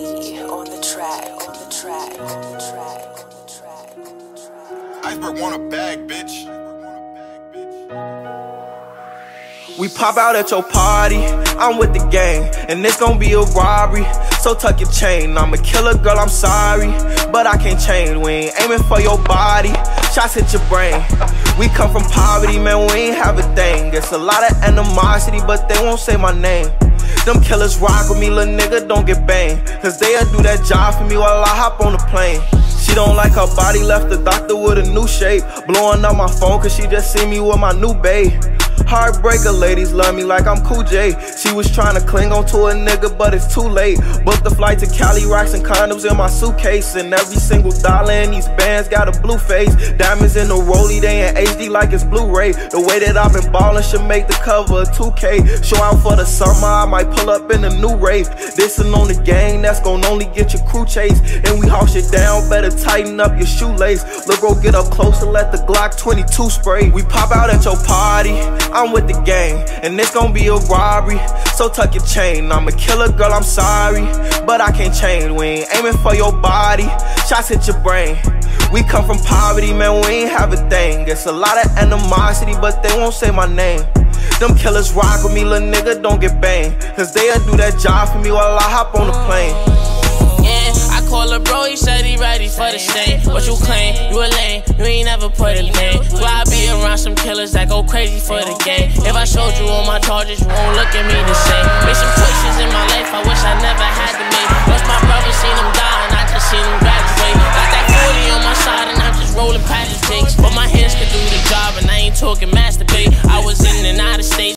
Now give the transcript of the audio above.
on the track, on the track, on the track, on the track, on the track. Iceberg want a bag, bitch. We pop out at your party, I'm with the gang, and it's gonna be a robbery. So tuck your chain, I'm a killer girl, I'm sorry, but I can't change. We ain't aiming for your body, shots hit your brain. We come from poverty, man, we ain't have a thing. It's a lot of animosity, but they won't say my name. Them killers rock with me, little nigga, don't get banged. Cause they'll do that job for me while I hop on the plane. She don't like her body, left the doctor with a new shape. Blowing up my phone cause she just see me with my new babe. Heartbreaker ladies love me like I'm Cool J. She was trying to cling on to a nigga, but it's too late. Booked the flight to Cali, rocks and condoms in my suitcase. And every single dollar in these bands got a blue face. Diamonds in the rollie, they in HD like it's Blu-ray. The way that I've been ballin' should make the cover of 2K. Show out for the summer, I might pull up in a new Wraith. This'n on the gang, that's gon' only get your crew chased. And we haul it down, better tighten up your shoelace. Look, bro, get up close and let the Glock 22 spray. We pop out at your party. I'm with the gang, and it's gonna be a robbery. So tuck your chain. I'm a killer girl, I'm sorry, but I can't change. We ain't aiming for your body, shots hit your brain. We come from poverty, man, we ain't have a thing. It's a lot of animosity, but they won't say my name. Them killers rock with me, little nigga, don't get banged. Cause they'll do that job for me while I hop on the plane. Yeah, I call a bro, he said he ready for the state. What you claim? You a lame, you ain't never put a name. Why I be some killers that go crazy for the game. If I showed you all my charges, you won't look at me the same. Made some choices in my life I wish I never